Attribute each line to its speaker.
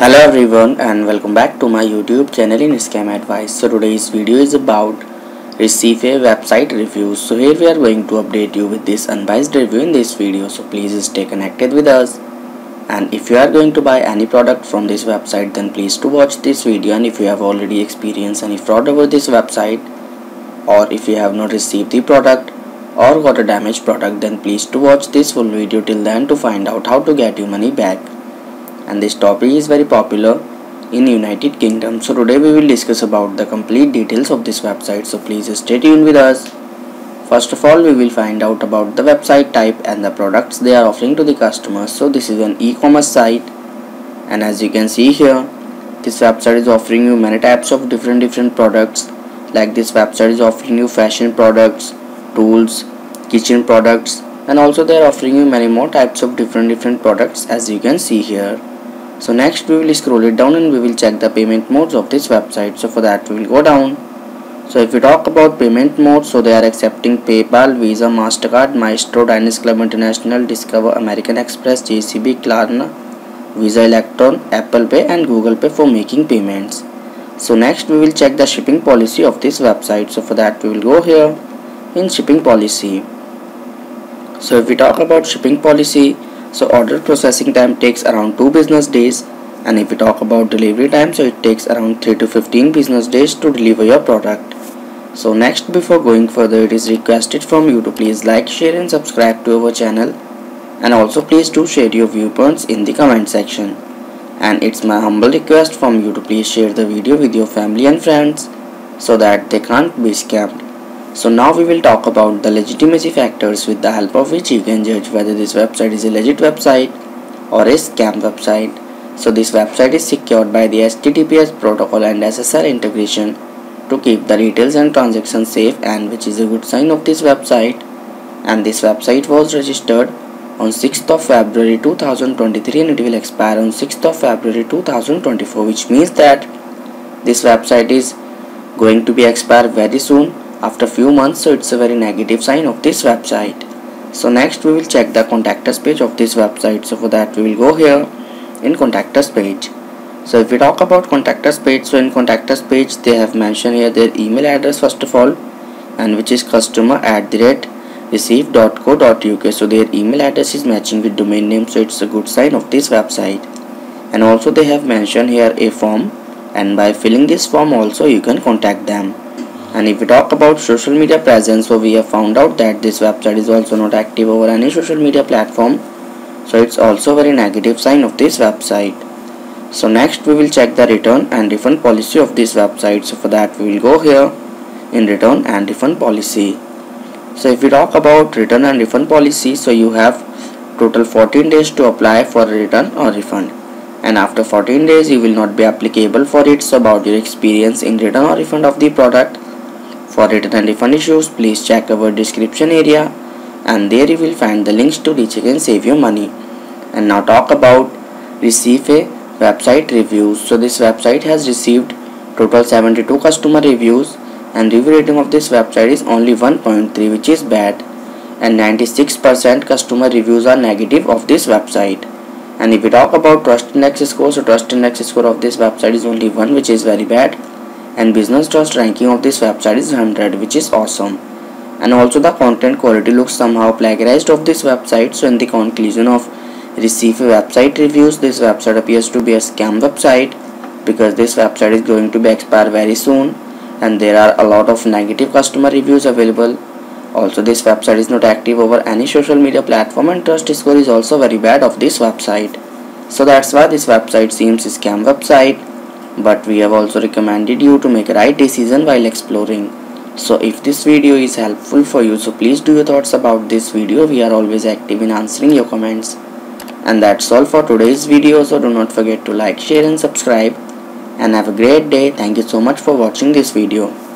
Speaker 1: Hello everyone and welcome back to my YouTube channel in Scam Advice. So today's video is about Ricife website review. So here we are going to update you with this unbiased review in this video. So please stay connected with us. And if you are going to buy any product from this website then please to watch this video and if you have already experienced any fraud over this website or if you have not received the product or got a damaged product then please to watch this full video till then to find out how to get your money back and this topic is very popular in United Kingdom. So today we will discuss about the complete details of this website. So please stay tuned with us. First of all, we will find out about the website type and the products they are offering to the customers. So this is an e-commerce site and as you can see here, this website is offering you many types of different different products like this website is offering you fashion products, tools, kitchen products and also they are offering you many more types of different different products as you can see here so next we will scroll it down and we will check the payment modes of this website. So for that we will go down. So if we talk about payment modes so they are accepting paypal visa mastercard maestro diners club international discover american express jcb klarna visa electron apple pay and google pay for making payments. So next we will check the shipping policy of this website. So for that we will go here in shipping policy. So if we talk about shipping policy so order processing time takes around 2 business days. And if we talk about delivery time so it takes around 3 to 15 business days to deliver your product. So next before going further it is requested from you to please like share and subscribe to our channel. And also please do share your viewpoints in the comment section. And it's my humble request from you to please share the video with your family and friends so that they can't be scammed so now we will talk about the legitimacy factors with the help of which you can judge whether this website is a legit website or a scam website. So this website is secured by the HTTPS protocol and SSL integration to keep the details and transactions safe and which is a good sign of this website. And this website was registered on 6th of February 2023 and it will expire on 6th of February 2024 which means that this website is going to be expired very soon after few months so it's a very negative sign of this website. So next we will check the contact us page of this website. So for that we will go here in contact us page. So if we talk about contact us page so in contact us page they have mentioned here their email address first of all and which is customer at the rate ricife.co.uk so their email address is matching with domain name so it's a good sign of this website. And also they have mentioned here a form and by filling this form also you can contact them and if we talk about social media presence so we have found out that this website is also not active over any social media platform. So it's also very negative sign of this website. So next we will check the return and refund policy of this website. So for that we will go here in return and refund policy. So if we talk about return and refund policy so you have total 14 days to apply for return or refund. And after 14 days you will not be applicable for it. So about your experience in return or refund of the product for return and refund issues, please check our description area and there you will find the links to which you can save your money. And now talk about Ricife website reviews. So this website has received total 72 customer reviews and review rating of this website is only 1.3 which is bad and 96% customer reviews are negative of this website. And if we talk about trust index score, so trust index score of this website is only 1 which is very bad and business trust ranking of this website is 100 which is awesome. And also the content quality looks somehow plagiarized of this website. So in the conclusion of Ricife website reviews this website appears to be a scam website because this website is going to be expire very soon. And there are a lot of negative customer reviews available. Also this website is not active over any social media platform and trust score is also very bad of this website. So that's why this website seems a scam website but we have also recommended you to make a right decision while exploring. So if this video is helpful for you so please do your thoughts about this video. We are always active in answering your comments. And that's all for today's video. So do not forget to like share and subscribe. And have a great day. Thank you so much for watching this video